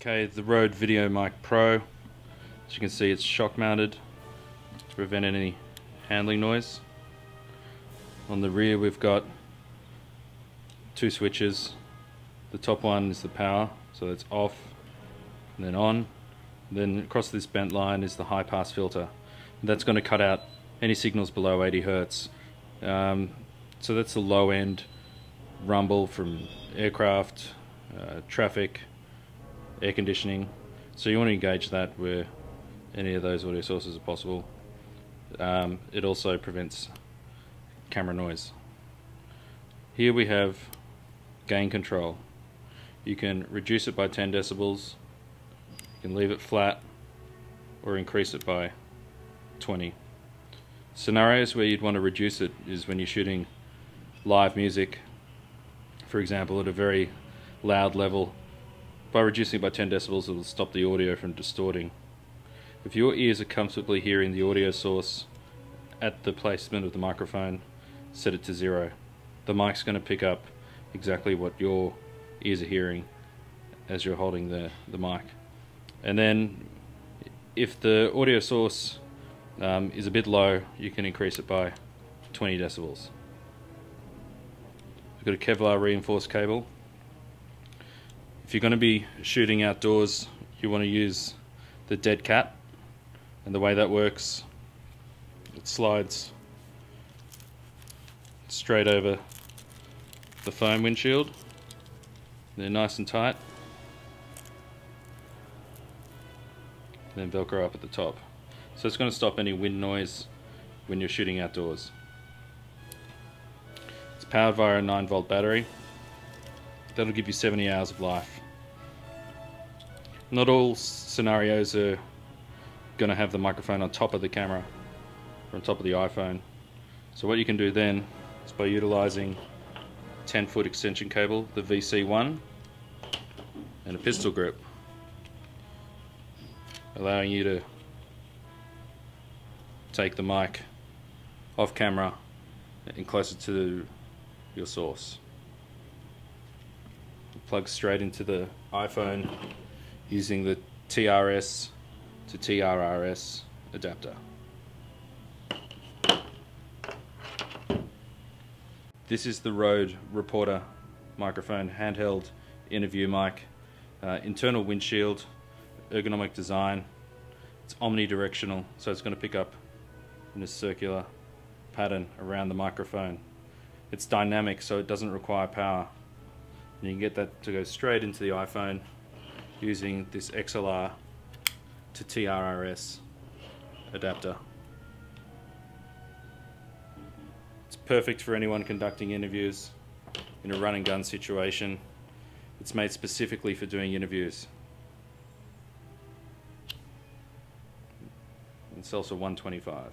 Okay, the Rode Video Mic Pro. As you can see, it's shock mounted to prevent any handling noise. On the rear, we've got two switches. The top one is the power, so it's off and then on. Then across this bent line is the high pass filter. That's going to cut out any signals below 80 hertz. Um, so that's the low end rumble from aircraft, uh, traffic, air conditioning. So you want to engage that where any of those audio sources are possible. Um, it also prevents camera noise. Here we have gain control. You can reduce it by 10 decibels, you can leave it flat, or increase it by 20. Scenarios where you'd want to reduce it is when you're shooting live music, for example, at a very loud level. By reducing by 10 decibels, it will stop the audio from distorting. If your ears are comfortably hearing the audio source at the placement of the microphone, set it to zero. The mic's going to pick up exactly what your ears are hearing as you're holding the, the mic. And then if the audio source um, is a bit low, you can increase it by 20 decibels. We've got a Kevlar reinforced cable. If you're going to be shooting outdoors, you want to use the dead cat. And the way that works, it slides straight over the foam windshield. They're nice and tight. And then velcro up at the top. So it's going to stop any wind noise when you're shooting outdoors. It's powered via a 9 volt battery. That'll give you 70 hours of life. Not all scenarios are going to have the microphone on top of the camera or on top of the iPhone. So what you can do then is by utilizing 10 foot extension cable, the VC1 and a pistol grip allowing you to take the mic off camera and closer to your source. Plug straight into the iPhone using the TRS to TRRS adapter. This is the Rode Reporter microphone, handheld interview mic, uh, internal windshield, ergonomic design. It's omnidirectional, so it's going to pick up in a circular pattern around the microphone. It's dynamic, so it doesn't require power. And you can get that to go straight into the iPhone using this XLR to TRRS adapter. It's perfect for anyone conducting interviews in a run and gun situation. It's made specifically for doing interviews. It's also 125.